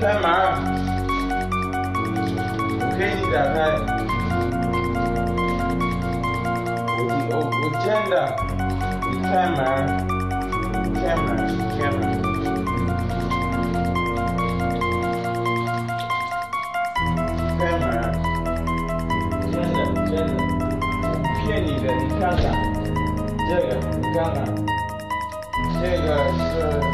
开门，我给你打开。我我我真的开门，开门，开门。开门，真的真的骗你的，你看看这个，你看看这个是。